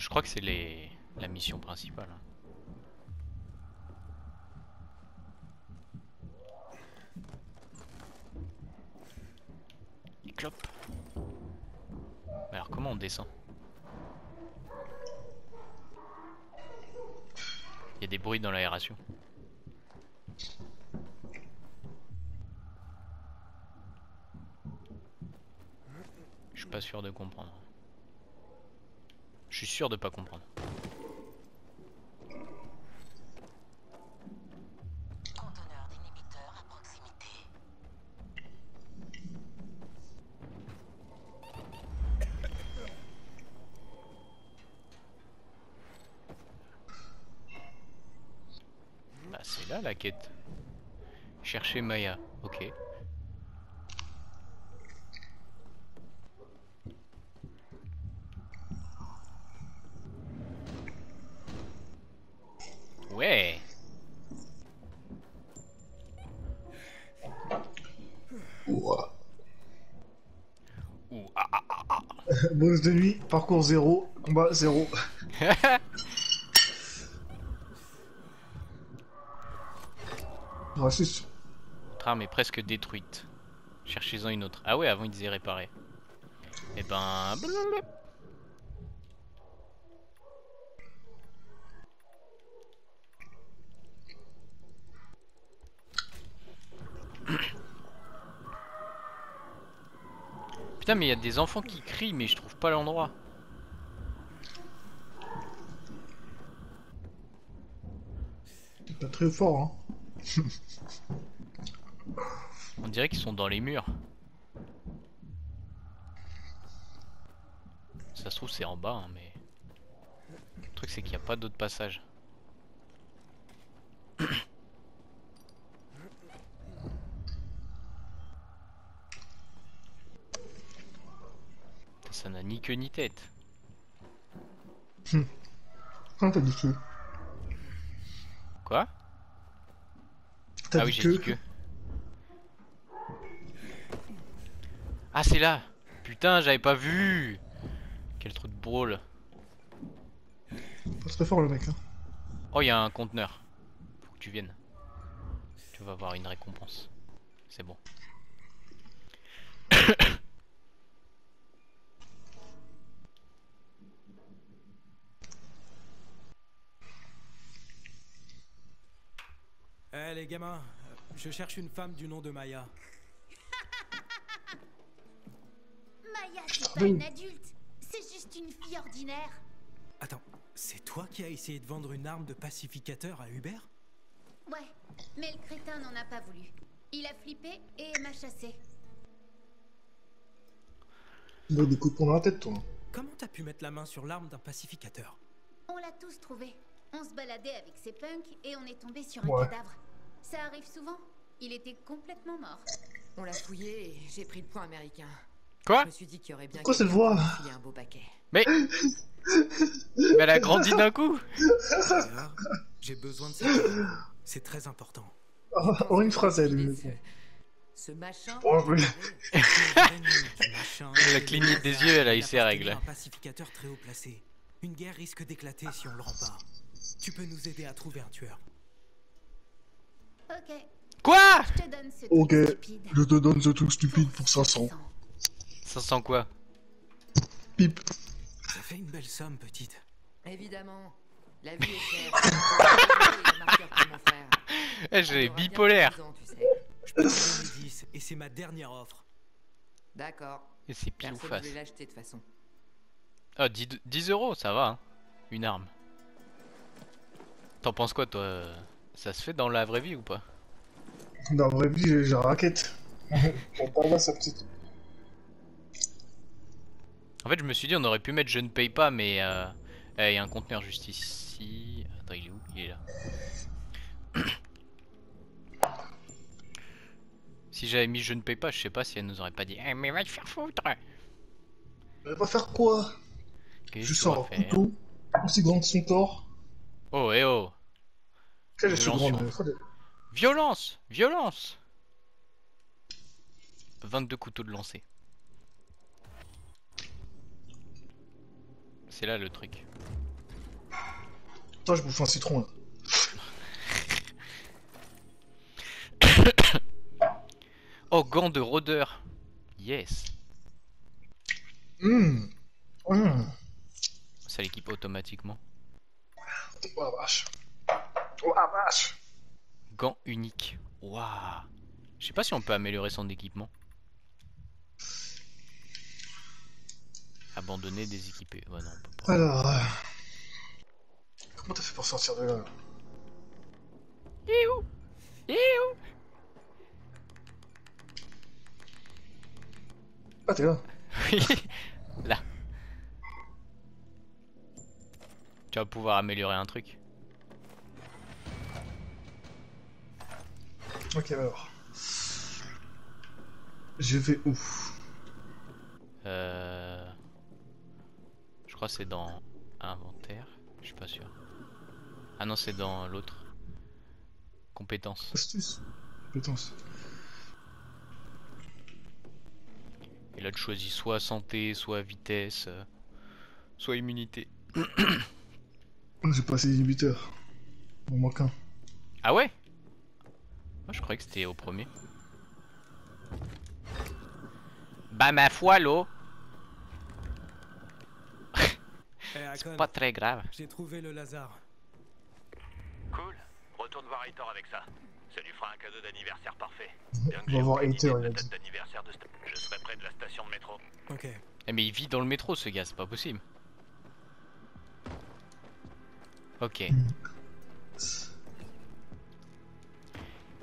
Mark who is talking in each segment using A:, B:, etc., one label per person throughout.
A: Je crois que c'est les... la mission principale. Et clope. Mais alors comment on descend? Il y a des bruits dans l'aération. Je suis pas sûr de comprendre. Je suis sûr de pas comprendre.
B: Conteneur d'inhibiteur à proximité.
A: Bah c'est là la quête. Chercher Maya, ok. Ouais.
C: Ouah.
A: Ouh, ah, ah, ah, ah.
C: Bonus de nuit, parcours 0, combat 0. Raciste.
A: Votre arme est presque détruite. Cherchez-en une autre. Ah ouais, avant ils disaient réparer. Et ben... blablabla. Putain mais il y a des enfants qui crient mais je trouve pas l'endroit.
C: T'es pas très fort, hein.
A: On dirait qu'ils sont dans les murs. Ça se trouve c'est en bas, hein, mais... Le truc c'est qu'il n'y a pas d'autre passage. Ça n'a ni queue ni tête.
C: Ah, t'as dit que.
A: Quoi? Ah oui j'ai dit que... Ah c'est là Putain j'avais pas vu Quel truc de brawl
C: Pas très fort le mec, hein.
A: Oh, il y a un conteneur. Faut que tu viennes. Tu vas avoir une récompense. C'est bon.
D: Eh les gamins, je cherche une femme du nom de Maya.
E: Maya, c'est pas une adulte. C'est juste une fille ordinaire.
D: Attends, c'est toi qui as essayé de vendre une arme de pacificateur à Hubert?
E: Ouais, mais le crétin n'en a pas voulu. Il a flippé et m'a chassé.
C: Coups de poing dans la tête, toi.
D: Comment t'as pu mettre la main sur l'arme d'un pacificateur?
E: On l'a tous trouvé. On se baladait avec ses punks et on est tombé sur un
C: Ouais.
E: cadavre. Ça arrive souvent. Il était complètement mort.
F: On l'a fouillé et j'ai pris le point américain.
A: Quoi
F: Je me suis dit qu'il y aurait bien
C: Quoi, cette voix
F: un beau paquet.
A: Mais... Mais elle a grandi d'un coup
D: j'ai besoin de arme. C'est très important.
C: Ah, en une phrase,
F: est
C: mais
F: ce... machin.
C: Oh, oui.
A: La clignite des yeux, elle a eu ses règles.
D: à Un pacificateur très haut placé. Une guerre risque d'éclater si on le rend pas. Tu peux nous aider à trouver un tueur.
E: Ok,
A: Quoi
E: je te donne ce
C: Ok,
E: truc stupide.
C: je te donne ce truc stupide pour 500.
A: Ça sent quoi
C: Pipe.
D: Ça fait une belle somme, petite.
F: Évidemment. La vie est chère.
A: Eh, j'ai bipolaire
F: bientôt 10 ans, tu sais.
D: Je peux te donner 10 et c'est ma dernière offre.
F: D'accord.
A: Et c'est pile ou face
F: voulait l'acheter de façon.
A: Ah, 10, 10 euros, ça va, hein. Une arme. T'en penses quoi, toi euh, Ça se fait dans la vraie vie ou pas?
C: Dans la vraie vie, j'ai raquette. On parle là, sa petite.
A: En fait, je me suis dit, on aurait pu mettre je ne paye pas, mais euh, eh, il y a un conteneur juste ici. Attends, il est où? Il est là. si j'avais mis je ne paye pas, je sais pas si elle nous aurait pas dit Eh, mais va te faire foutre
C: Elle va faire quoi? Je sors un couteau, aussi grand que son corps.
A: Oh, eh oh Violence Violence Violence 22 couteaux de lancer. c'est là le truc.
C: Toi, je bouffe un citron là.
A: Oh, gants de rôdeur. Yes.
C: Hum. Hum.
A: Ça l'équipe automatiquement.
C: Oh la vache. Oh la vache.
A: Gants uniques. Waouh. Je sais pas si on peut améliorer son équipement. Abandonner, déséquiper. Ouais, non, on peut pas.
C: Alors. euh, Comment t'as fait pour sortir de là
A: Iou Iou
C: Ah, t'es là.
A: Oui, là. Tu vas pouvoir améliorer un truc.
C: Ok, alors. Je vais où?
A: Euh... Je crois que c'est dans inventaire. Je suis pas sûr. Ah non, c'est dans l'autre. Compétences.
C: Astuce. Compétence.
A: Et là, tu choisis soit santé, soit vitesse, euh, soit immunité.
C: J'ai passé l'inhibiteur. Il m'en manque un.
A: Ah ouais? Moi, je croyais que c'était au premier. Bah, ma foi, l'eau,
D: Eh, Akon,
A: pas très grave.
D: j'ai trouvé le Lazare.
G: Cool. Retourne voir Hector avec ça. Ça lui fera un cadeau d'anniversaire parfait.
C: On va voir
G: d'anniversaire de Je serai près de la station de métro.
D: Ok.
A: Eh, mais il vit dans le métro, ce gars, c'est pas possible. Ok.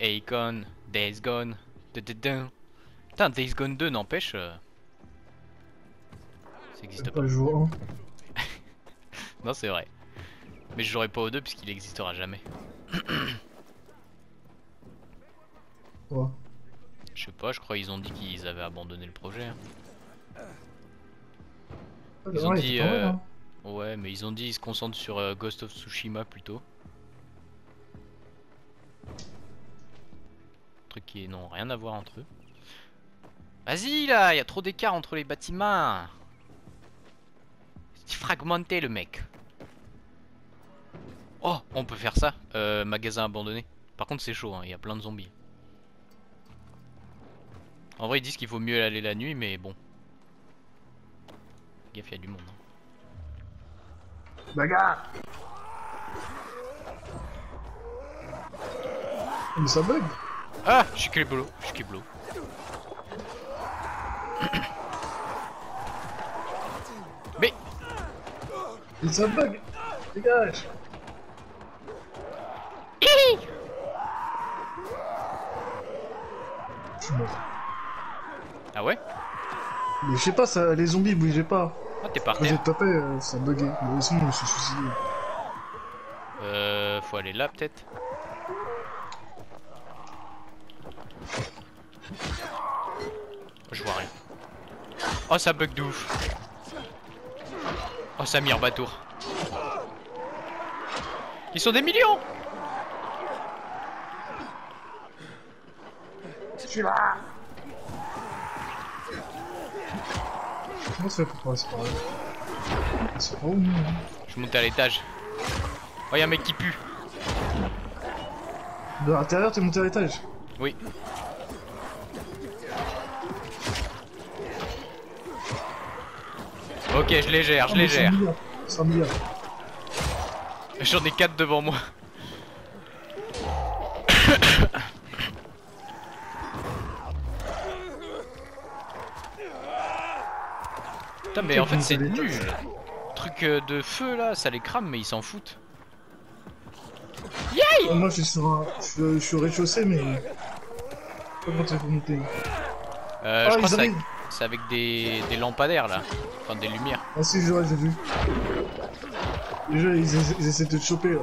A: Akon, Days Gone. Putain, Days Gone 2 n'empêche. euh, Ça existe pas.
C: jour
A: Non, c'est vrai. Mais je jouerai pas au 2 puisqu'il existera jamais.
C: 1 Ouais.
A: Je sais pas, je crois qu'ils ont dit qu'ils avaient abandonné le projet. hein.
C: Ah,
A: Ils ont
C: ouais,
A: dit,
C: pas mal,
A: euh,
C: hein.
A: Ouais, mais ils ont dit qu'ils se concentrent sur euh, Ghost of Tsushima plutôt. Qui n'ont rien à voir entre eux. Vas-y là, il y a trop d'écart entre les bâtiments. C'est fragmenté le mec. Oh, on peut faire ça. Euh, magasin abandonné. Par contre, c'est chaud, hein, il y a plein de zombies. En vrai, ils disent qu'il faut mieux aller la nuit, mais bon. Gaffe, il y a du monde. hein.
C: Bagarre Mais ça bug
A: Ah, je suis Keblo, je suis Keblo. Mais
C: Mais ça bug Dégage Je suis mort.
A: ah ouais?
C: Mais je sais pas, ça, les zombies bougeaient pas.
A: Ah t'es par
C: Quand j'ai tapé, euh, ça buguait. Mais sinon, je me suis suicidé.
A: Euh, faut aller là peut-être. Je vois rien. Oh ça bug de ouf. Oh Samir Batour. Ils sont des millions
C: Je suis là Comment ça fait pour passer par là C'est pas où, nous hein
A: Je monte à l'étage. Oh y'a un mec qui pue.
C: De l'intérieur, t'es monté à l'étage
A: Oui. Ok, je les gère, je
C: Ah,
A: les gère. J'en ai 4 devant moi. Putain mais en fait c'est nul Truc euh, de feu là, ça les crame mais ils s'en foutent.
C: Euh, Moi, je suis un... Je suis, au rez-de-chaussée, mais... Comment t'as fait monter
A: Euh,
C: Ah,
A: je crois
C: ils
A: que
C: arrivent.
A: C'est avec des, des lampadaires là. Enfin des lumières.
C: Ah si, je vois, j'ai vu. Déjà, ils, essa- ils essaient de te choper, là.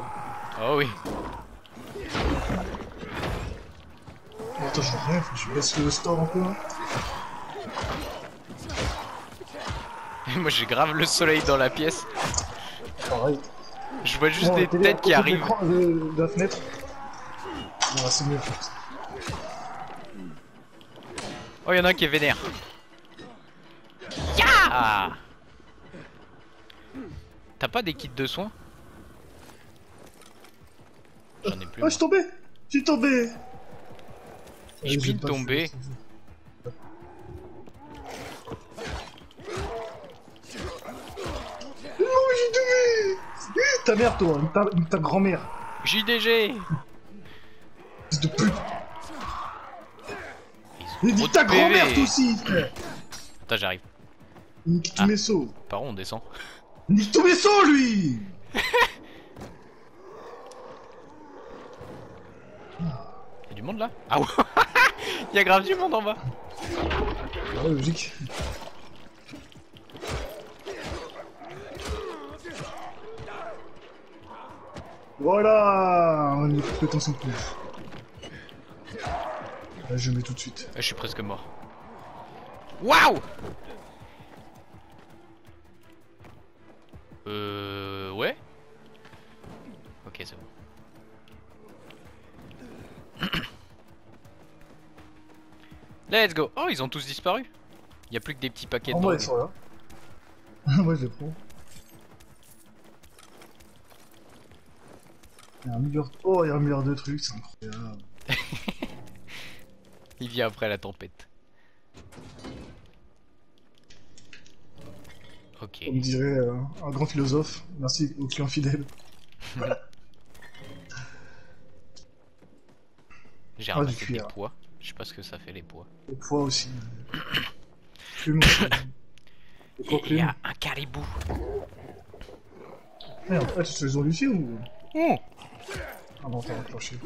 A: Oh oui.
C: Oh, attends, je vois rien, faut que je baisse le store un peu, hein.
A: Moi j'ai grave le soleil dans la pièce.
C: Pareil.
A: Je vois juste des têtes qui arrivent.
C: De, de la fenêtre. C'est mieux.
A: Oh, y'en a un qui est vénère. Ya T'as pas des kits de soins J'en ai plus.
C: Oh,
A: moi.
C: je suis tombé. Je suis tombé.
A: Je
C: vais pas-
A: tombé.
C: Non, mais j'ai tombé. Ta mère, toi, ta, ta grand-mère,
A: JDG
C: fils de pute. Dis
A: trop
C: ta grand-mère, toi aussi, frère.
A: Attends, j'arrive.
C: Nique tous
A: Ah.
C: mes sauts
A: Par où on descend
C: Nique tous mes sauts, lui
A: Y'a du monde là? Ah ouais Y'a grave du monde en bas
C: Ouais, logique. Voilà On est complètement sans plus. Là, je mets tout de suite.
A: Ah, Je suis presque mort. Waouh Euh... Ouais Ok, c'est bon. Let's go Oh, ils ont tous disparu Il a plus que des petits paquets de drogue.
C: ils sont là. Moi, je prends. Il y a un milliard... Oh, il y a un milliard de trucs, c'est incroyable.
A: Il vient après la tempête. Ok.
C: Comme dirait euh, un grand philosophe, merci aux clients fidèles.
A: J'ai
C: Ah,
A: ramassé des poids. Je sais pas ce que ça fait les poids.
C: Les poids aussi. Plume
A: il y a un caribou.
C: Merde, ah, tu te les ont lucié ou...
A: Oh
C: Ah non, t'as enclenché.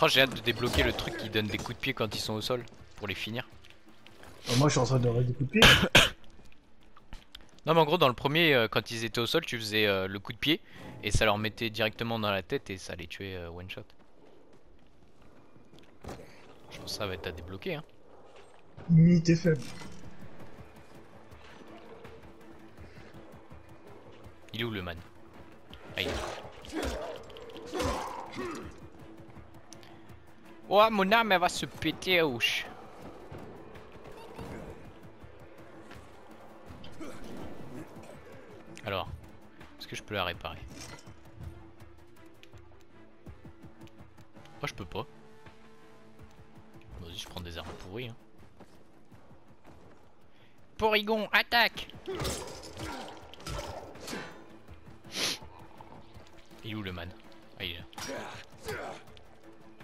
A: Oh, j'ai hâte de débloquer le truc qui donne des coups de pied quand ils sont au sol pour les finir.
C: Ah, moi, je suis en train de des coups de pied.
A: Non, mais en gros, dans le premier, euh, quand ils étaient au sol, tu faisais euh, le coup de pied et ça leur mettait directement dans la tête et ça les tuait euh, one shot. Je pense que ça va être à débloquer. Hein.
C: Faible.
A: Il est où le man? Ah, Oh, mon âme, elle va se péter ouche. Alors, est-ce que je peux la réparer? Moi, je peux pas. Vas-y, je prends des armes pourries. Hein. Porygon, attaque Il est où le man? Ah, il est là.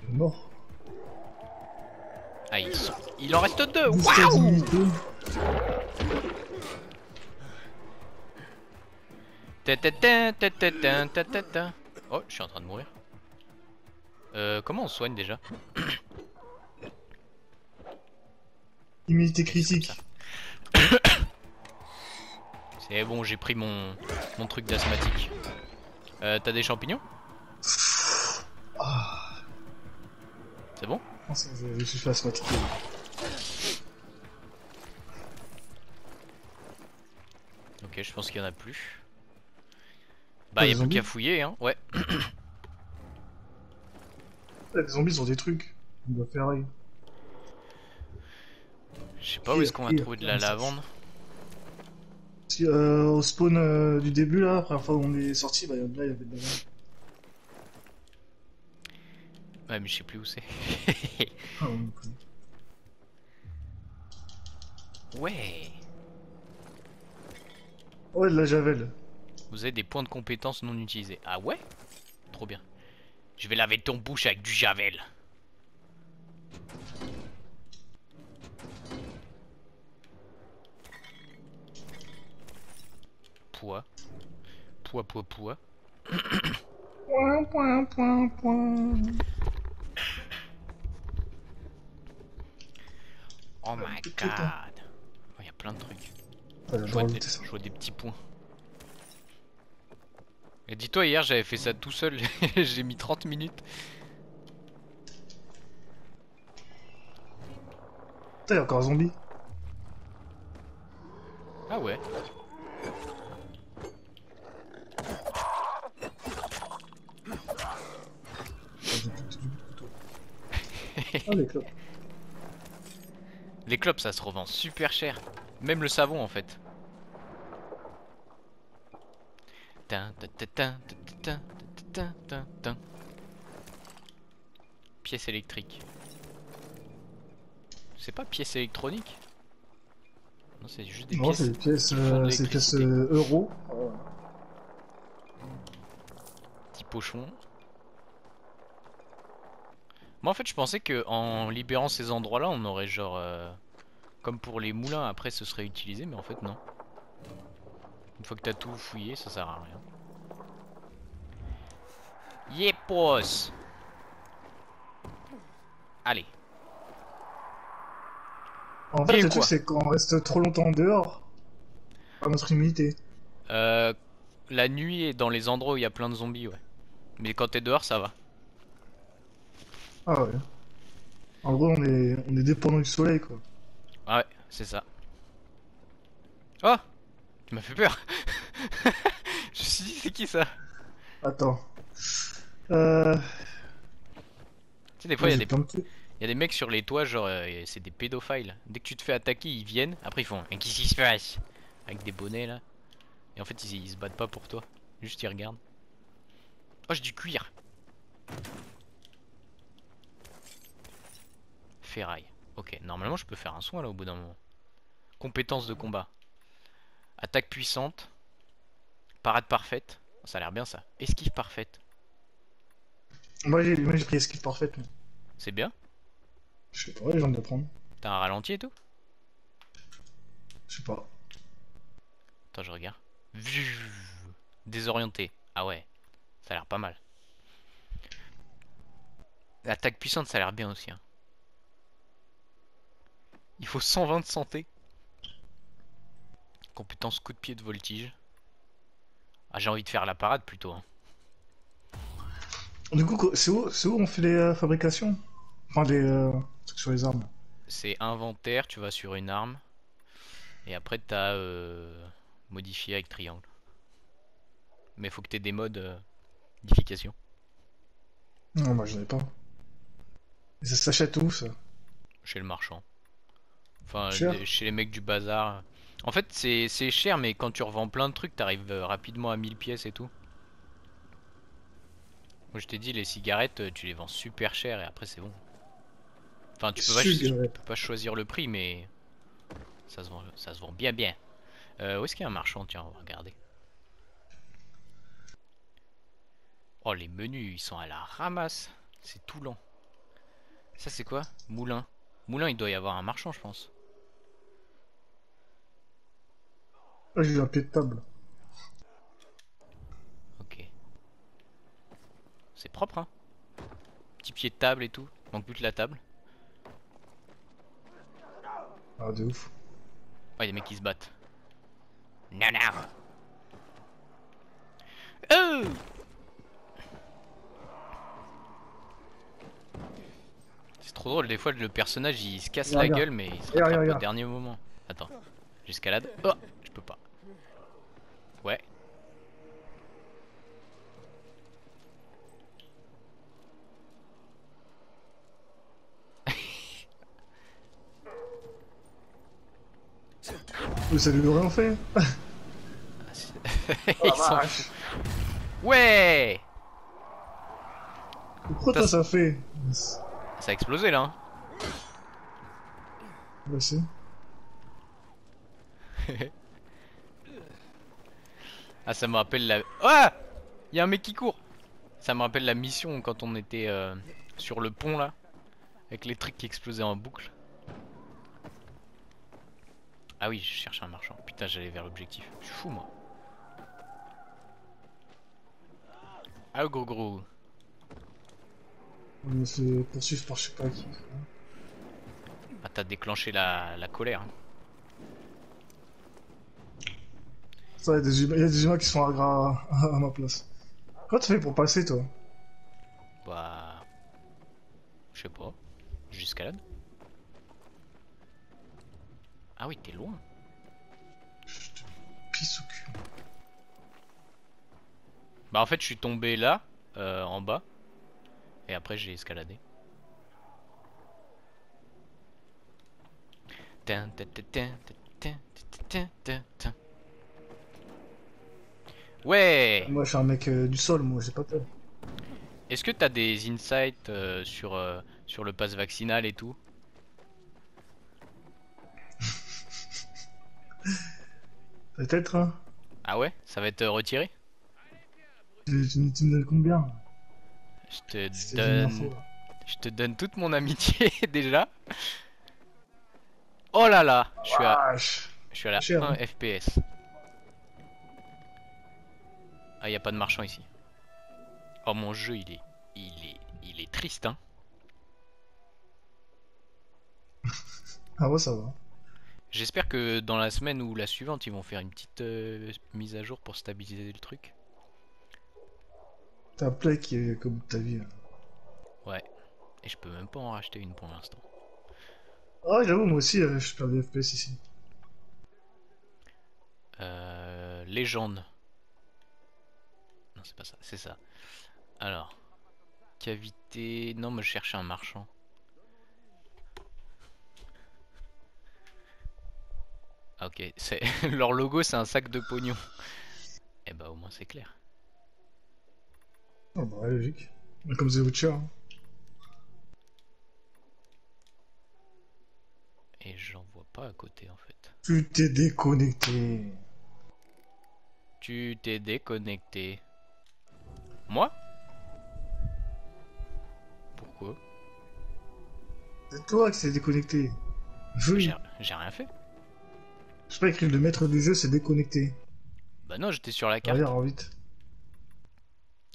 C: Mort.
A: Ah, ils sont- il en reste deux Waouh. Oh, je suis en train de mourir. Euh, comment on soigne déjà
C: Immunité critique.
A: C'est bon, j'ai pris mon, mon truc d'asthmatique. Euh, t'as des champignons C'est bon
C: Ah, ça, je, je suis fait asthmatiquer.
A: Ok, je pense qu'il y en a plus. Bah,
C: Ah,
A: il y
C: des
A: a plus qu'à fouiller, hein. Ouais.
C: Les zombies ont des trucs. On doit faire rien.
A: Je sais pas où est-ce qu'on va trouver de la lavande.
C: Si, euh, au spawn euh, du début, là, la première fois où on est sorti, bah, là, il y avait de la merde.
A: Ouais, mais je sais plus où c'est.
C: Ah, est pris.
A: ouais.
C: Ouais, de la javel.
A: Vous avez des points de compétences non utilisés. Ah ouais? Trop bien. Je vais laver ton bouche avec du javel. Poids. Poids, poids, poids.
C: Point, point, point, point.
A: Oh my god. Oh, Il y a plein de trucs.
C: Ah,
A: Je vois, des, je vois des petits points. Et dis-toi, hier j'avais fait ça tout seul. J'ai mis 30 minutes.
C: Putain, il y a encore un zombie.
A: Ah ouais.
C: Les clopes.
A: Les clopes, ça se revend super cher. Même le savon, en fait. Pièce électrique. C'est pas pièce électronique? Non, c'est juste des
C: non,
A: pièces.
C: Non, c'est des pièces, euh, de pièces euh, euro.
A: Petit pochon. Moi en fait je pensais que en libérant ces endroits là on aurait genre euh, comme pour les moulins après ce serait utilisé mais en fait non. Une fois que t'as tout fouillé ça sert à rien. Yepos Allez.
C: En fait, le truc, c'est qu'on reste trop longtemps dehors. Par notre immunité.
A: Euh, la nuit et dans les endroits où il y a plein de zombies ouais. Mais quand t'es dehors ça va.
C: Ah ouais. En gros, on est, on est dépendant du soleil, quoi.
A: Ah ouais, c'est ça. Oh Tu m'as fait peur Je me suis dit c'est qui ça?
C: Attends. Euh...
A: Tu sais des fois il y des y a des mecs sur les toits, genre, euh, c'est des pédophiles. Dès que tu te fais attaquer, ils viennent. Après, ils font Mais qu'est-ce qui se passe? Avec des bonnets là. Et en fait, ils, ils se battent pas pour toi. Juste ils regardent. Oh, j'ai du cuir. Ferraille. Ok, normalement, je peux faire un soin là au bout d'un moment. Compétences de combat. Attaque puissante. Parade parfaite. Ça a l'air bien ça. Esquive parfaite.
C: Moi, j'ai pris esquive parfaite. mais
A: C'est bien.
C: Je sais pas, les gens de prendre.
A: T'as un ralenti et tout?
C: Je sais pas.
A: Attends, je regarde. Désorienté. Ah ouais, ça a l'air pas mal. L'attaque puissante, ça a l'air bien aussi. hein. Il faut 120 de santé. Compétence coup de pied de voltige. Ah, j'ai envie de faire la parade plutôt. hein.
C: Du coup, c'est où, c'est où on fait les euh, fabrications? Enfin, les euh, trucs sur les armes.
A: C'est inventaire, tu vas sur une arme. Et après, t'as euh, modifié avec triangle. Mais faut que t'aies des modes euh, modification.
C: Non, moi, j'en ai pas. Et ça s'achète où, ça?
A: Chez le marchand. Enfin, chez les mecs du bazar. En fait, c'est cher, mais quand tu revends plein de trucs, t'arrives euh, rapidement à 1000 pièces et tout. Moi, je t'ai dit, les cigarettes, euh, tu les vends super cher et après, c'est bon. Enfin, tu peux, pas, tu
C: Cigarettes.
A: peux pas choisir le prix, mais ça se vend, ça se vend bien, bien. Euh, où est-ce qu'il y a un marchand? Tiens, on va regarder. Oh, les menus, ils sont à la ramasse. C'est tout lent. Ça, c'est quoi? Moulin. Moulin, il doit y avoir un marchand, je pense.
C: Ah, j'ai un pied de table.
A: Ok. C'est propre, hein Petit pied de table et tout. Manque plus que la table.
C: Ah, de ouf.
A: A des mecs qui se battent. Non Oh C'est trop drôle, des fois le personnage il se casse la gueule mais il se rattrape au dernier moment. Attends, j'escalade. Oh, je peux pas. Ouais.
C: Mais ça lui aurait rien fait.
A: il s'en fout. Ouais
C: Pourquoi
A: T'as-
C: ça fait
A: Ça a explosé là. hein.
C: Bah, si.
A: Ah, ça me rappelle la. Ah Il y a un mec qui court Ça me rappelle la mission quand on était euh, sur le pont là. Avec les trucs qui explosaient en boucle. Ah oui, je cherche un marchand. Putain, j'allais vers l'objectif. Je suis fou moi. Ah gros gros.
C: On fait poursuivre par je sais pas qui.
A: Ah t'as déclenché la, la colère. hein.
C: Ça, il y, a des humains qui sont à, ma place. Comment tu fais pour passer, toi?
A: Bah. Je sais pas. J'escalade. Ah oui, t'es loin.
C: Je te pisse au cul.
A: Bah, en fait, je suis tombé là, euh, en bas. Et après, j'ai escaladé. Ouais
C: Moi, je suis un mec euh, du sol, moi, j'ai pas peur.
A: Est-ce que t'as des insights euh, sur, euh, sur le pass vaccinal et tout
C: Peut-être, hein.
A: Ah ouais? Ça va être retiré?
C: Tu, tu- tu me donnes combien?
A: Je te donne... Je te donne toute mon amitié déjà. Oh là là Je suis à, je suis à la
C: cher,
A: 1
C: hein.
A: FPS. Ah, y a pas de marchand ici. Oh, mon jeu, il est... Il est... Il est triste, hein.
C: Ah ouais, ça va.
A: J'espère que dans la semaine ou la suivante, ils vont faire une petite euh, mise à jour pour stabiliser le truc.
C: T'as Play qui est comme ta vie. là.
A: Ouais. Et je peux même pas en racheter une pour l'instant.
C: Ah, j'avoue, moi aussi, euh, je perds des FPS ici.
A: Euh, légende. C'est pas ça, c'est ça. Alors, cavité. Non, mais je cherchais un marchand. Ah, ok, c'est leur logo, c'est un sac de pognon. Eh bah, au moins, c'est clair.
C: Ah bah, logique. Comme The Witcher. hein.
A: Et j'en vois pas à côté en fait.
C: Tu t'es déconnecté.
A: Tu t'es déconnecté. Moi? Pourquoi?
C: C'est toi qui t'es déconnecté.
A: J'ai rien fait.
C: Je sais pas écrit le maître du jeu, c'est déconnecté.
A: Bah non, j'étais sur la carte.
C: Regarde, vite.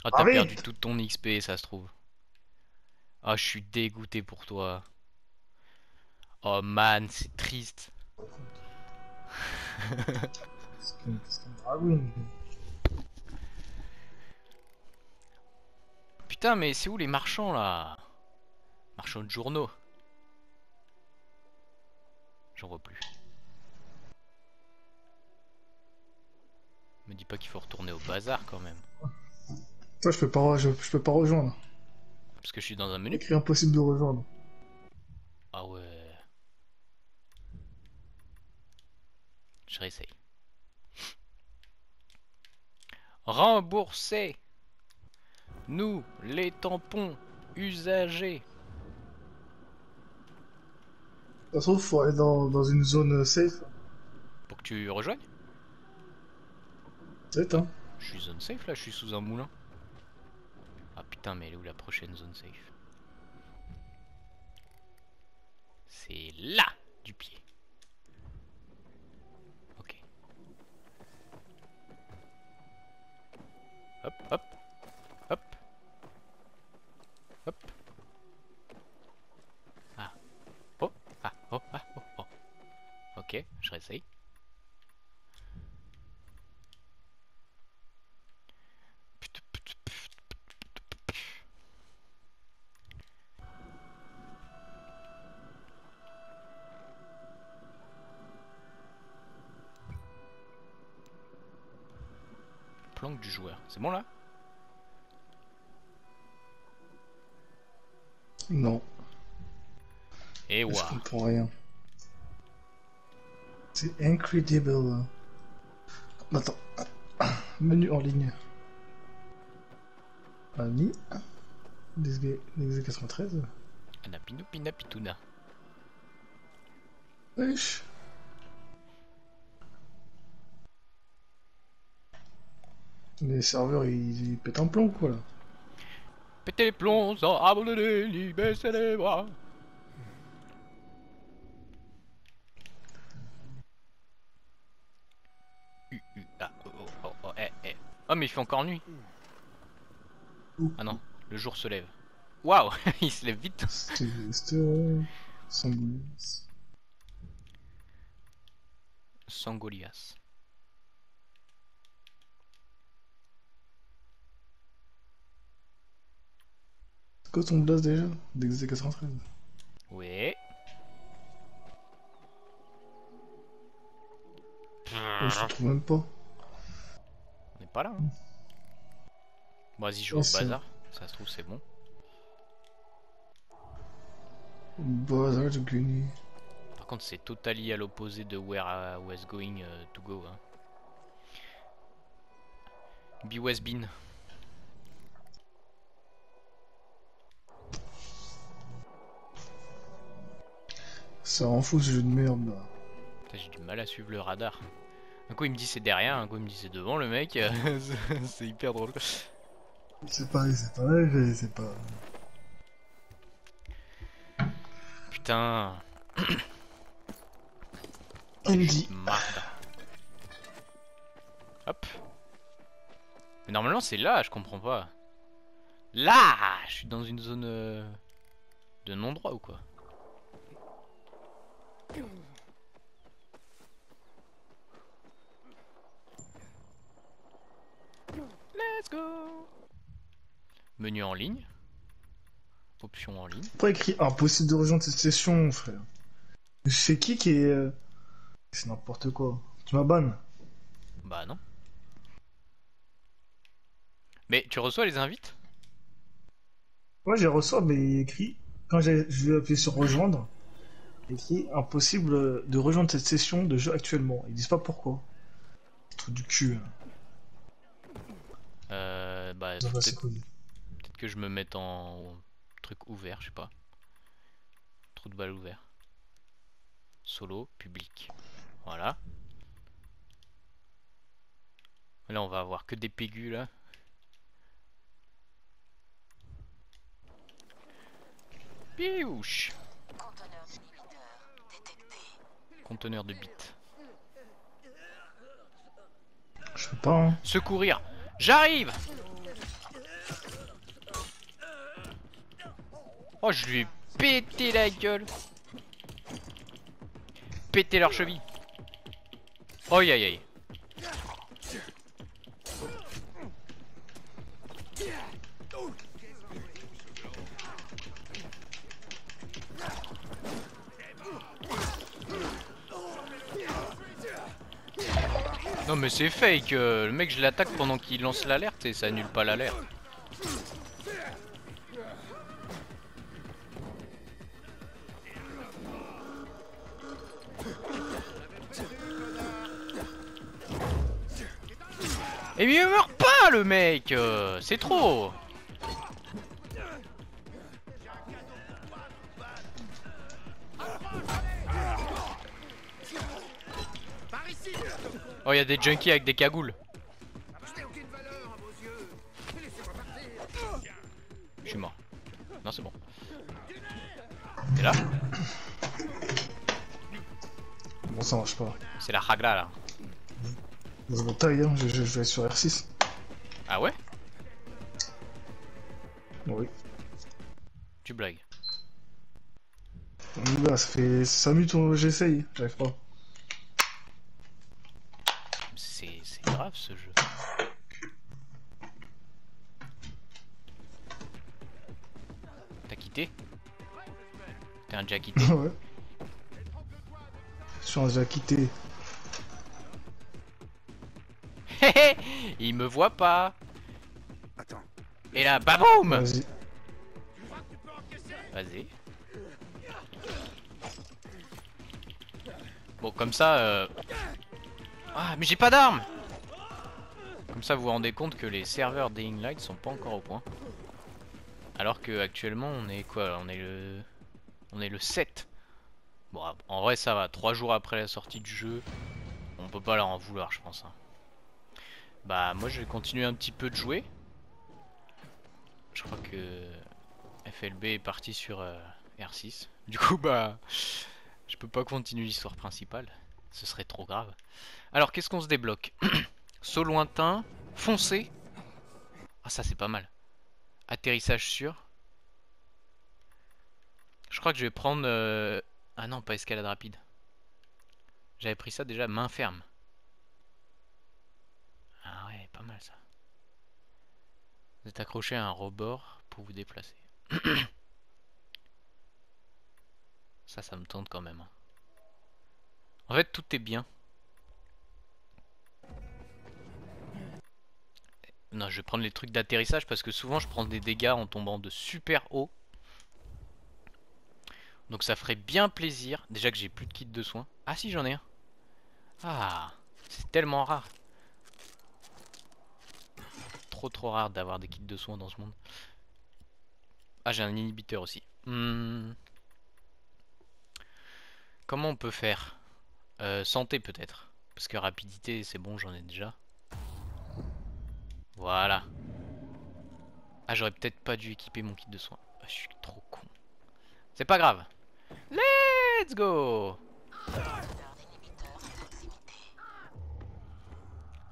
A: Ah, t'as perdu tout ton XP, ça se trouve. Ah, je suis dégoûté pour toi. Oh man, c'est triste.
C: Qu'est-ce qu'une qu'est-ce
A: Putain, mais c'est où les marchands là? Marchands de journaux. J'en vois plus. Me dis pas qu'il faut retourner au bazar quand même.
C: Toi, je peux pas, je, je peux pas rejoindre.
A: Parce que je suis dans un menu.
C: Écrit impossible de rejoindre.
A: Ah ouais. Je réessaye. Rembourser. Nous, les tampons usagés.
C: De toute façon, faut aller dans, dans une zone safe.
A: Pour que tu rejoignes
C: C'est hein.
A: Je suis zone safe là, je suis sous un moulin. Ah putain, mais elle est où la prochaine zone safe? C'est là du pied. Ok. Hop, hop, hop. Ah. Oh, ah, oh, ah, oh, oh. Ok, je réessaye. Planque du joueur. C'est bon là?
C: Non,
A: Et
C: je
A: waouh.
C: comprends rien. C'est incredible. Attends. Menu en ligne. Ami. DSG 93.
A: Anapinou pinapitouna.
C: Wesh. Les serveurs ils, ils pètent un plomb quoi là.
A: Pétez les plombs, abandonnez, baissez les bras. Oh mais il fait encore nuit. Ah non, le jour se lève. Waouh, il se lève vite.
C: Sanguinis.
A: Sangolias.
C: C'est quoi ton blast déjà DXD 93.
A: Ouais.
C: Oh, je trouve même pas.
A: Pas là. Hein. Bon, vas-y, joue au bazar. Ça se trouve, c'est bon.
C: Bazar de Gunny.
A: Par contre, c'est totally à l'opposé de where I was going euh, to go. Hein. Be been.
C: Ça rend fou ce jeu de merde
A: J'ai du mal à suivre le radar. Un coup il me dit c'est derrière, un coup il me dit c'est devant le mec. C'est- hyper drôle.
C: C'est pareil, c'est pareil, c'est pas.
A: Putain,
C: Andy.
A: Hop. Mais normalement c'est là, je comprends pas. Là Je suis dans une zone euh, de non-droit ou quoi? Let's go Menu en ligne. Option en ligne.
C: Pas écrit impossible de rejoindre cette session, frère. C'est qui qui est. euh, C'est n'importe quoi. Tu m'as ban
A: Bah non. Mais tu reçois les invites?
C: Ouais, j'ai reçu, mais il écrit. Quand j'ai- je vais appuyer sur rejoindre, il écrit impossible de rejoindre cette session de jeu actuellement. Ils disent pas pourquoi. Truc du cul. hein.
A: Euh, bah
C: Ça va, c'est
A: peut-être
C: cool.
A: peut-être que je me mette en truc ouvert, je sais pas. Trou de balle ouvert. Solo, public. Voilà. Là on va avoir que des pégus là. Piouche
B: Conteneur d'inhibiteur détecté.
A: Conteneur de bits.
C: Je peux pas, hein.
A: Secourir J'arrive. Oh, je lui ai pété la gueule. Pété leur cheville Oh, aïe aïe Non mais c'est fake, euh, le mec je l'attaque pendant qu'il lance l'alerte et ça annule pas l'alerte. Et mais il meurt pas le mec euh, C'est trop Oh, il y a des junkies avec des cagoules. Je suis mort. Non, c'est bon. T'es là?
C: Bon, ça marche pas.
A: C'est la Hagla là.
C: Dans mon taille, hein. Je, je, je vais sur R6.
A: Ah ouais?
C: Oui.
A: Tu blagues.
C: Va, ça fait 5 minutes que j'essaye. J'arrive pas.
A: Déjà quitté
C: ouais. Je suis déjà quitté.
A: Hé hé Il me voit pas
H: Attends,
A: Et là, baboum
C: Vas-y.
A: Vas-y. Bon, comme ça... euh, Ah, mais j'ai pas d'armes Comme ça, vous vous rendez compte que les serveurs Dying Light sont pas encore au point. Alors que actuellement, on est quoi? Là On est le... On est le 7. Bon, en vrai, ça va. 3 jours après la sortie du jeu, on peut pas leur en vouloir, je pense. hein. Bah, moi, je vais continuer un petit peu de jouer. Je crois que... FLB est parti sur euh, R6. Du coup, bah, je peux pas continuer l'histoire principale. Ce serait trop grave. Alors, qu'est-ce qu'on se débloque? Saut lointain, foncé. Ah, ça c'est pas mal. Atterrissage sûr. Je crois que je vais prendre. euh, Ah non, pas escalade rapide. J'avais pris ça déjà main ferme. Ah ouais, pas mal ça. Vous êtes accroché à un rebord pour vous déplacer. Ça, ça me tente quand même. hein. En fait, tout est bien. Non, je vais prendre les trucs d'atterrissage parce que souvent je prends des dégâts en tombant de super haut. Donc ça ferait bien plaisir. Déjà que j'ai plus de kit de soins. Ah si j'en ai un. Ah, c'est tellement rare. Trop trop rare d'avoir des kits de soins dans ce monde. Ah j'ai un inhibiteur aussi. Hmm. Comment on peut faire? Euh, Santé peut-être. Parce que rapidité c'est bon j'en ai déjà. Voilà. Ah j'aurais peut-être pas dû équiper mon kit de soins. Ah, je suis trop con. C'est pas grave. Let's go.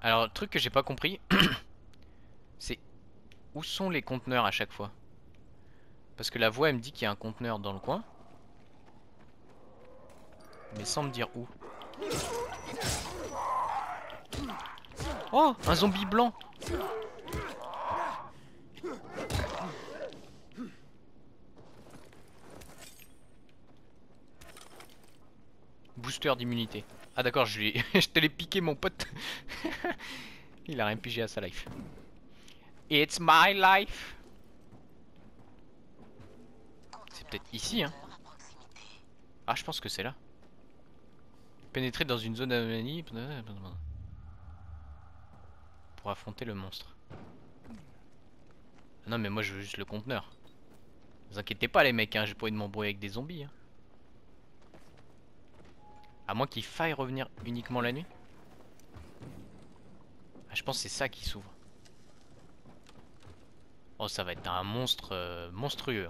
A: Alors, le truc que j'ai pas compris, c'est où sont les conteneurs à chaque fois? Parce que la voix, elle me dit qu'il y a un conteneur dans le coin. Mais sans me dire où. Oh Un zombie blanc D'immunité. Ah d'accord, je, je te l'ai piqué mon pote. Il a rien pigé à sa life. It's my life. C'est peut-être ici, hein. Ah, je pense que c'est là. Pénétrer dans une zone anomalie pour affronter le monstre. Ah Non, mais moi je veux juste le conteneur. vous inquiétez pas, les mecs, hein, j'ai pas envie de m'embrouiller avec des zombies. hein. À moins qu'il faille revenir uniquement la nuit. Ah, je pense que c'est ça qui s'ouvre. Oh, ça va être un monstre euh, monstrueux.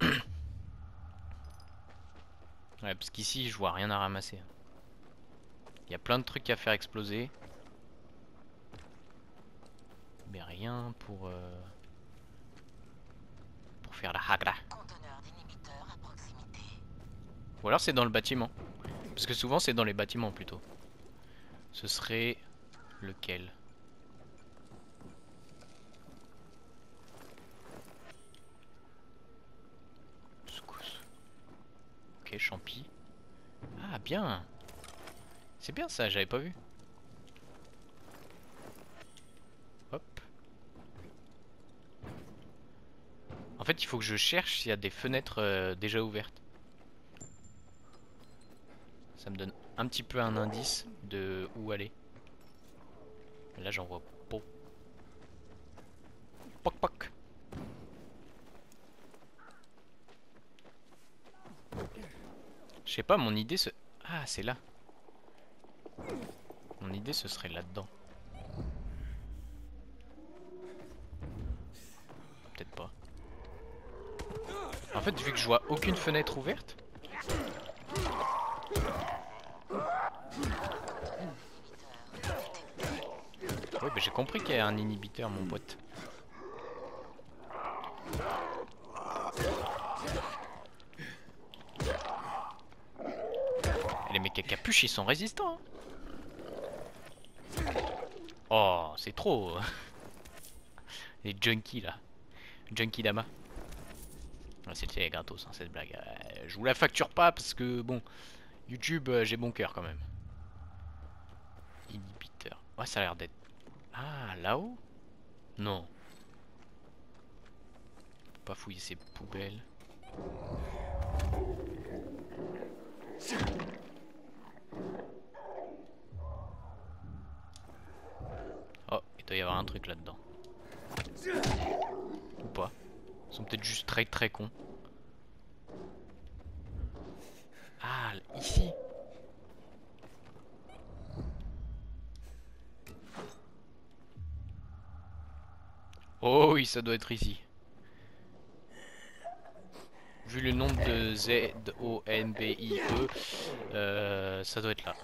A: Ouais, parce qu'ici, je vois rien à ramasser. Il y a plein de trucs à faire exploser. Mais rien pour... euh, Pour faire la hagra. Ou alors c'est dans le bâtiment. Parce que souvent c'est dans les bâtiments plutôt. Ce serait lequel? Ok, champi. Ah bien C'est bien ça, j'avais pas vu. Hop. En fait, il faut que je cherche s'il y a des fenêtres euh, déjà ouvertes. Ça me donne un petit peu un indice de où aller. Là j'en vois pas. Poc poc. Je sais pas, mon idée se... Ah, c'est là. Mon idée ce serait là-dedans. Peut-être pas. En fait, vu que je vois aucune fenêtre ouverte, J'ai compris qu'il y a un inhibiteur, mon pote. Les mecs à capuche, ils sont résistants. hein. Oh, c'est trop. Les junkies là. Junkie Dama. Ah, C'était gratos hein, cette blague. Euh, je vous la facture pas parce que bon, YouTube, euh, j'ai bon cœur quand même. Inhibiteur. Ouais, ça a l'air d'être. Là-haut? Non. Pas fouiller ces poubelles. Oh, il doit y avoir un truc là-dedans. Ou pas. Ils sont peut-être juste très très cons. Ah, ici Oh oui, ça doit être ici. Vu le nombre de Z-O-N-B-I-E, euh, ça doit être là.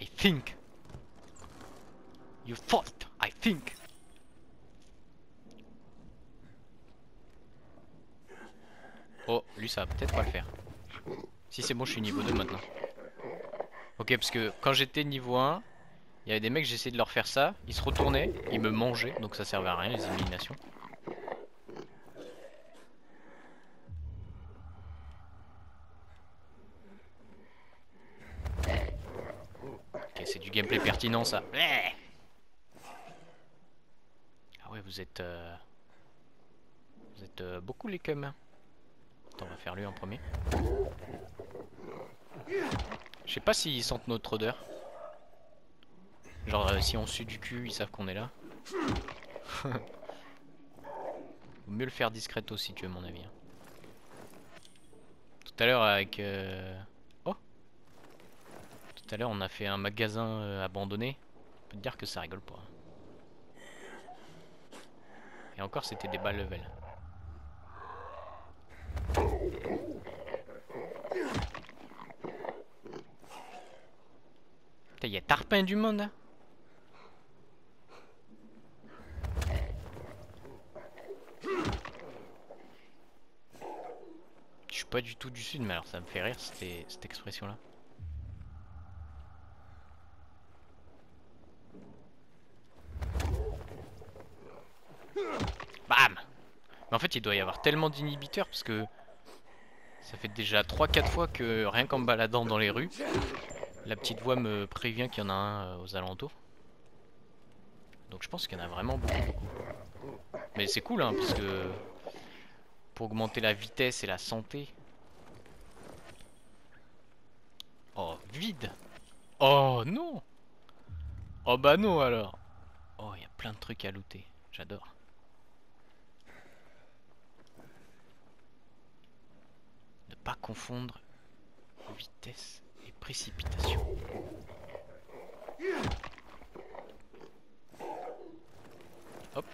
A: I think. You thought, I think. Oh, lui ça va peut-être pas le faire. Si c'est bon, je suis niveau 2 maintenant. Ok, parce que quand j'étais niveau 1, il y avait des mecs, j'essayais de leur faire ça, ils se retournaient, ils me mangeaient, donc ça servait à rien les éliminations. Ok, c'est du gameplay pertinent ça. Ah ouais, vous êtes... euh, Vous êtes euh, beaucoup les cums. Attends, on va faire lui en premier. Je sais pas s'ils sentent notre odeur. Genre euh, si on sue du cul, ils savent qu'on est là. Vaut mieux le faire discreto si tu veux mon avis. hein. Tout à l'heure avec... euh, Oh Tout à l'heure on a fait un magasin euh, abandonné. On peut te dire que ça rigole pas. Et encore c'était des bas level. Putain, y'a Tarpin du monde là pas du tout du sud, mais alors ça me fait rire cette expression là. Bam Mais en fait il doit y avoir tellement d'inhibiteurs parce que ça fait déjà 3-4 fois que rien qu'en baladant dans les rues, la petite voix me prévient qu'il y en a un euh, aux alentours. Donc je pense qu'il y en a vraiment beaucoup beaucoup. Mais c'est cool hein parce que pour augmenter la vitesse et la santé. Oh vide Oh non Oh bah non alors Oh il y a plein de trucs à looter, j'adore. Ne pas confondre vitesse et précipitation. Hop.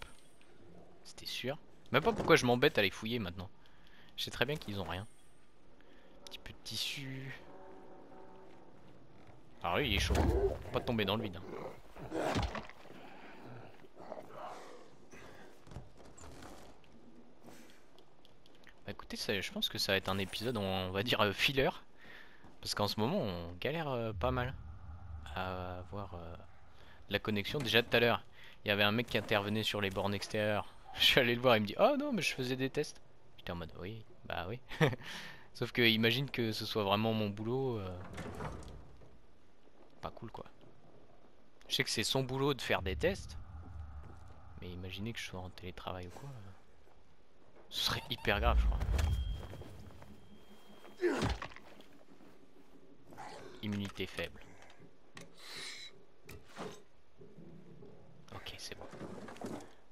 A: C'était sûr. Même pas pourquoi je m'embête à les fouiller maintenant. Je sais très bien qu'ils ont rien. Petit peu de tissu. Alors lui il est chaud. Faut Pas tomber dans le vide. hein. Bah écoutez, je pense que ça va être un épisode, on va dire euh, filler. Parce qu'en ce moment, on galère euh, pas mal à avoir euh, la connexion. Déjà tout à l'heure, il y avait un mec qui intervenait sur les bornes extérieures. Je suis allé le voir, il me dit Oh non, mais je faisais des tests. J'étais en mode Oui, bah oui. Sauf que imagine que ce soit vraiment mon boulot. euh, Pas cool quoi. Je sais que c'est son boulot de faire des tests. Mais imaginez que je sois en télétravail ou quoi. euh, Ce serait hyper grave, je crois. Immunité faible.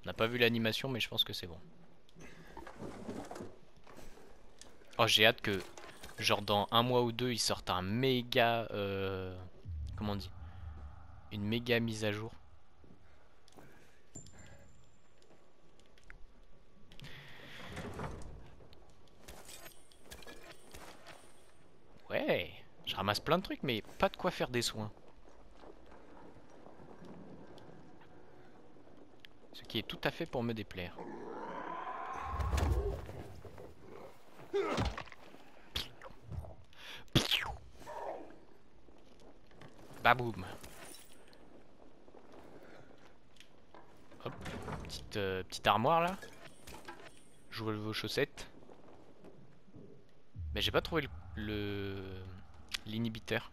A: On n'a pas vu l'animation, mais je pense que c'est bon. Oh, j'ai hâte que, genre dans un mois ou deux, ils sortent un méga... euh, comment on dit? Une méga mise à jour. Ouais, je ramasse plein de trucs, mais pas de quoi faire des soins. Qui est tout à fait pour me déplaire. Baboum. Hop, petite, euh, petite armoire là. Je vois vos chaussettes. Mais j'ai pas trouvé le- l'inhibiteur.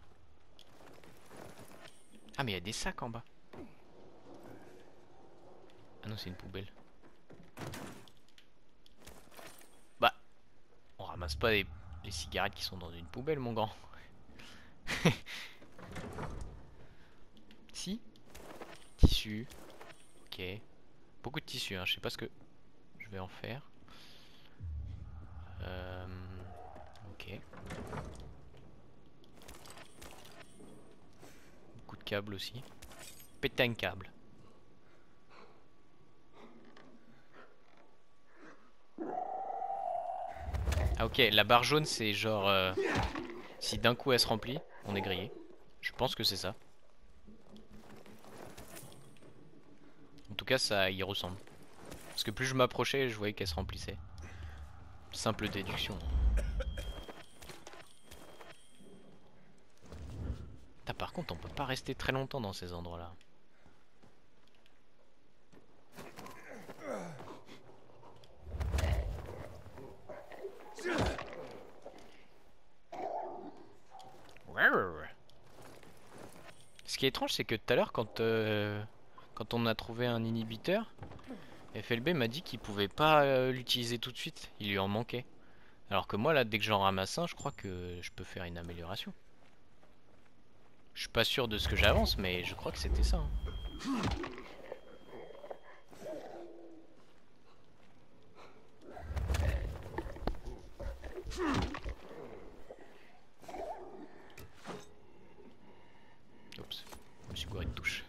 A: Ah mais il y a des sacs en bas. Ah non c'est une poubelle. Bah, on ramasse pas les, cigarettes qui sont dans une poubelle mon grand. si Tissu. Ok. Beaucoup de tissu, hein. je sais pas ce que je vais en faire. Euh... Ok. Beaucoup de câbles aussi. Péter un câble. Ah ok, la barre jaune c'est genre... euh, si d'un coup elle se remplit, on est grillé. Je pense que c'est ça. En tout cas ça y ressemble. Parce que plus je m'approchais, je voyais qu'elle se remplissait. Simple déduction. Putain, par contre, on peut pas rester très longtemps dans ces endroits-là. Ce qui est étrange, c'est que tout à l'heure, quand, euh, quand on a trouvé un inhibiteur, FLB m'a dit qu'il pouvait pas euh, l'utiliser tout de suite. Il lui en manquait. Alors que moi là, dès que j'en ramasse un, je crois que je peux faire une amélioration. Je suis pas sûr de ce que j'avance, mais je crois que c'était ça. hein je me suis gouré de touche.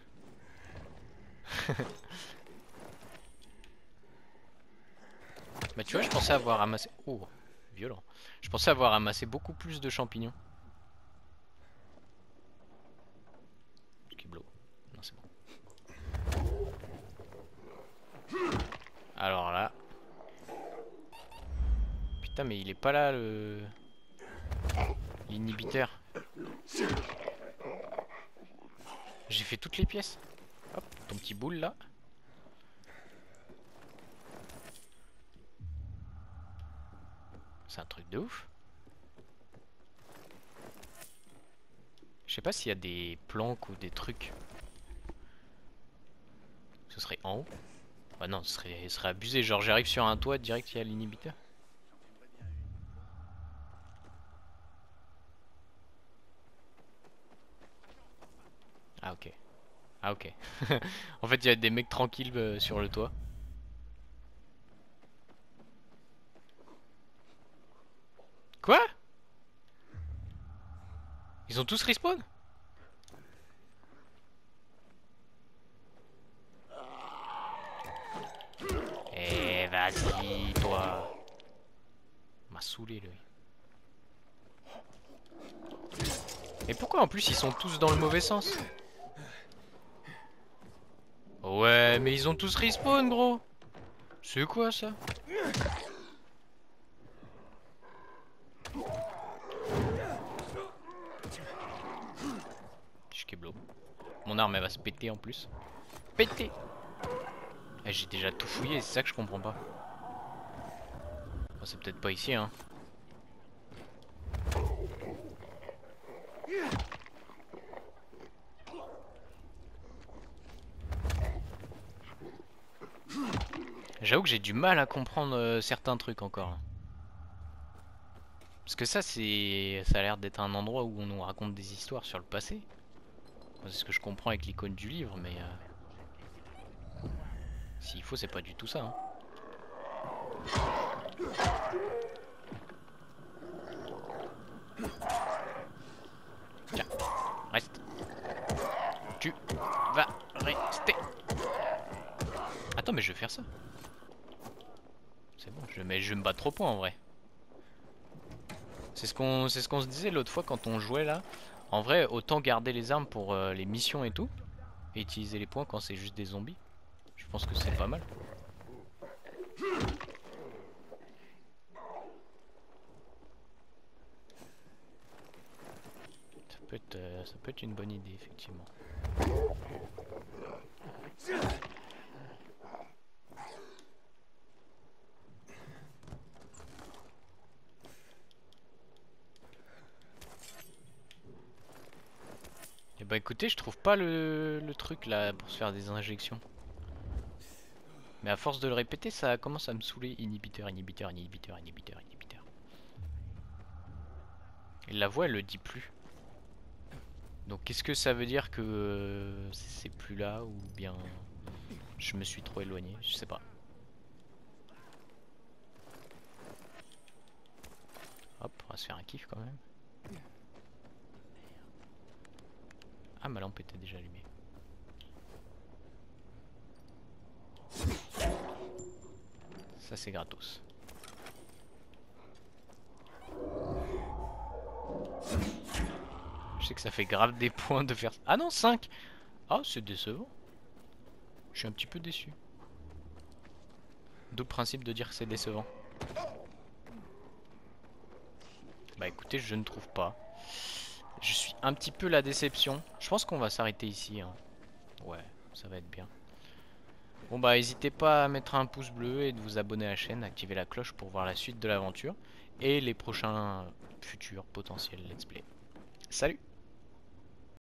A: bah tu vois, je avoir ramassé... Oh, violent. Je pensais avoir ramassé beaucoup plus de champignons. Non, c'est bon. Alors là... Putain, mais il est pas là, le... L'inhibiteur. J'ai fait toutes les pièces. Hop, ton petit boule là. C'est un truc de ouf. Je sais pas s'il y a des planques ou des trucs. Ce serait en haut. Bah non, ce serait, abusé. Genre j'arrive sur un toit direct, il y a l'inhibiteur. Ah ok. Ah ok. en fait il y a des mecs tranquilles euh, sur le toit. Quoi Ils ont tous respawn? Eh vas-y toi. M'a saoulé lui. Et pourquoi en plus ils sont tous dans le mauvais sens? Ouais mais ils ont tous respawn gros. C'est quoi ça? Mon arme elle va se péter en plus. Péter Eh, J'ai déjà tout fouillé, c'est ça que je comprends pas. C'est peut-être pas ici hein. J'avoue que j'ai du mal à comprendre euh, certains trucs encore. Parce que ça, c'est, ça a l'air d'être un endroit où on nous raconte des histoires sur le passé. C'est ce que je comprends avec l'icône du livre, mais euh, s'il faut, c'est pas du tout ça. hein. Tiens, reste. Tu vas rester. Attends, mais je vais faire ça. C'est bon, je, mais je vais me battre au point en vrai. C'est ce qu'on c'est ce qu'on se disait l'autre fois quand on jouait là. En vrai, autant garder les armes pour euh, les missions et tout. Et utiliser les points quand c'est juste des zombies. Je pense que c'est pas mal. Ça peut être, euh, ça peut être une bonne idée effectivement. Bah écoutez, je trouve pas le, truc là pour se faire des injections. Mais à force de le répéter, ça commence à me saouler. Inhibiteur, inhibiteur, inhibiteur, inhibiteur, inhibiteur. Et la voix elle le dit plus. Donc qu'est-ce que ça veut dire que euh, c'est plus là ou bien je me suis trop éloigné, je sais pas. Hop, on va se faire un kiff quand même. Ma lampe était déjà allumée. Ça c'est gratos. Je sais que ça fait grave des points de faire... Ah non, 5 Ah, c'est décevant. Je suis un petit peu déçu. D'où le principe de dire que c'est décevant. Bah écoutez, je ne trouve pas. Je suis un petit peu la déception. Je pense qu'on va s'arrêter ici. hein. Ouais, ça va être bien. Bon bah n'hésitez pas à mettre un pouce bleu et de vous abonner à la chaîne, activer la cloche pour voir la suite de l'aventure et les prochains futurs potentiels let's play. Salut